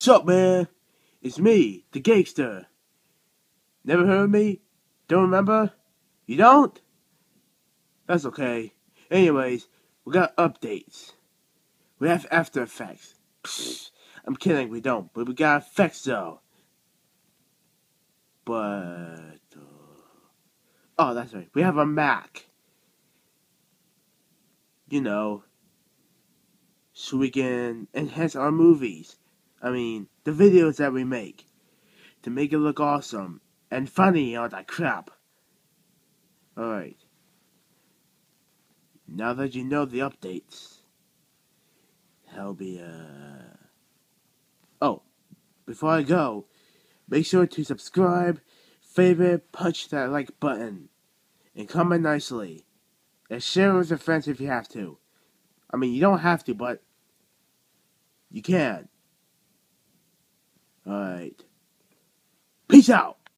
What's up, man? It's me, the gangster. Never heard of me? Don't remember? You don't? That's okay. Anyways, we got updates. We have After Effects. I'm kidding, we don't, but we got effects though. But. Uh, oh, that's right. We have a Mac. You know, so we can enhance our movies. I mean, the videos that we make to make it look awesome and funny and all that crap. Alright. Now that you know the updates, I'll be, uh. Oh, before I go, make sure to subscribe, favorite, punch that like button, and comment nicely. And share with your friends if you have to. I mean, you don't have to, but you can. Alright. Peace out.